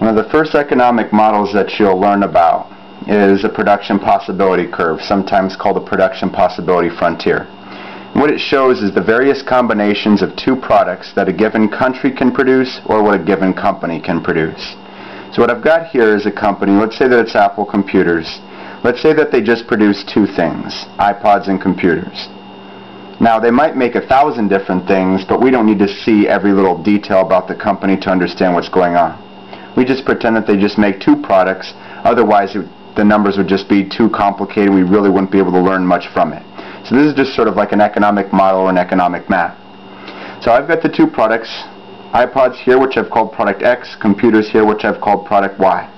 One of the first economic models that you'll learn about is a production possibility curve, sometimes called a production possibility frontier. What it shows is the various combinations of two products that a given country can produce or what a given company can produce. So what I've got here is a company, let's say that it's Apple Computers. Let's say that they just produce two things, iPods and computers. Now they might make a thousand different things, but we don't need to see every little detail about the company to understand what's going on. We just pretend that they just make two products, otherwise it, the numbers would just be too complicated, we really wouldn't be able to learn much from it. So this is just sort of like an economic model or an economic map. So I've got the two products, iPods here which I've called product X, computers here which I've called product Y.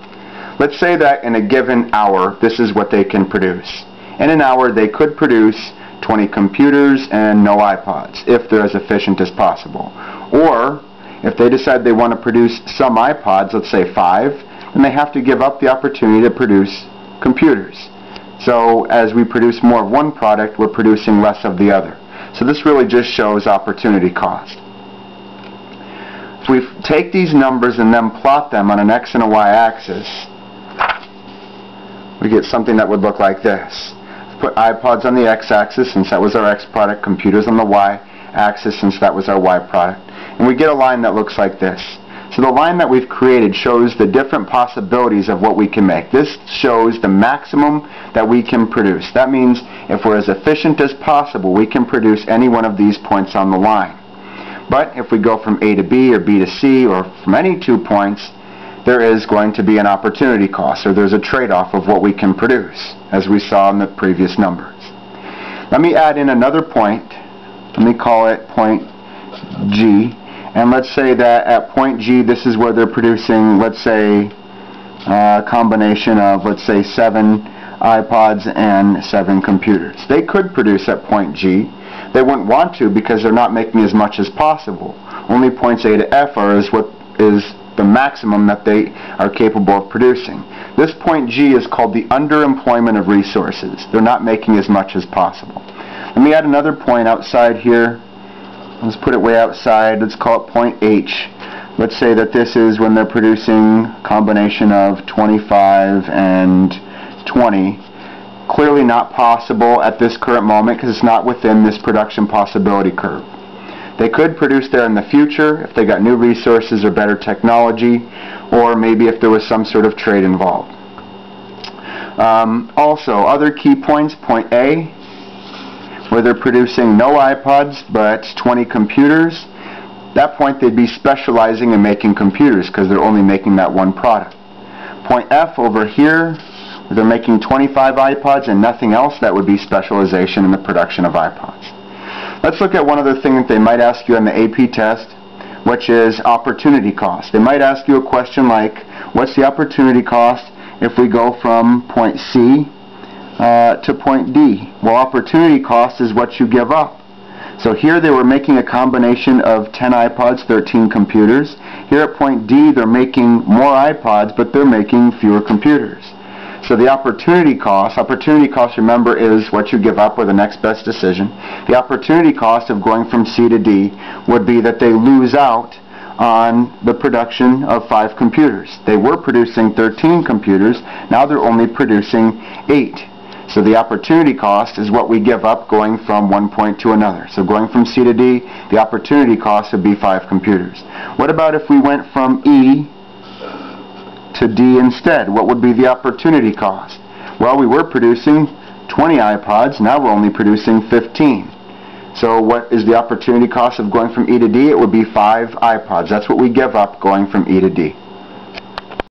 Let's say that in a given hour this is what they can produce. In an hour they could produce 20 computers and no iPods if they're as efficient as possible. Or if they decide they want to produce some iPods, let's say five, then they have to give up the opportunity to produce computers. So as we produce more of one product, we're producing less of the other. So this really just shows opportunity cost. If we take these numbers and then plot them on an x and a y axis, we get something that would look like this. Put iPods on the x-axis since that was our x product, computers on the y-axis since that was our y product. And we get a line that looks like this. So the line that we've created shows the different possibilities of what we can make. This shows the maximum that we can produce. That means if we're as efficient as possible, we can produce any one of these points on the line. But if we go from A to B or B to C or from any two points, there is going to be an opportunity cost or there's a trade-off of what we can produce as we saw in the previous numbers. Let me add in another point. Let me call it point G and let's say that at point G, this is where they're producing, let's say, a combination of, let's say, seven iPods and seven computers. They could produce at point G. They wouldn't want to because they're not making as much as possible. Only points A to F are is what is the maximum that they are capable of producing. This point G is called the underemployment of resources. They're not making as much as possible. Let me add another point outside here let's put it way outside, let's call it point H. Let's say that this is when they're producing combination of 25 and 20. Clearly not possible at this current moment because it's not within this production possibility curve. They could produce there in the future if they got new resources or better technology, or maybe if there was some sort of trade involved. Um, also, other key points, point A, where they're producing no iPods but 20 computers, that point they'd be specializing in making computers because they're only making that one product. Point F over here, they're making 25 iPods and nothing else, that would be specialization in the production of iPods. Let's look at one other thing that they might ask you on the AP test, which is opportunity cost. They might ask you a question like, what's the opportunity cost if we go from point C uh, to point D. Well, opportunity cost is what you give up. So here they were making a combination of 10 iPods, 13 computers. Here at point D, they're making more iPods, but they're making fewer computers. So the opportunity cost, opportunity cost, remember, is what you give up or the next best decision. The opportunity cost of going from C to D would be that they lose out on the production of five computers. They were producing 13 computers, now they're only producing eight. So the opportunity cost is what we give up going from one point to another. So going from C to D, the opportunity cost would be five computers. What about if we went from E to D instead? What would be the opportunity cost? Well, we were producing 20 iPods, now we're only producing 15. So what is the opportunity cost of going from E to D? It would be 5 iPods. That's what we give up going from E to D.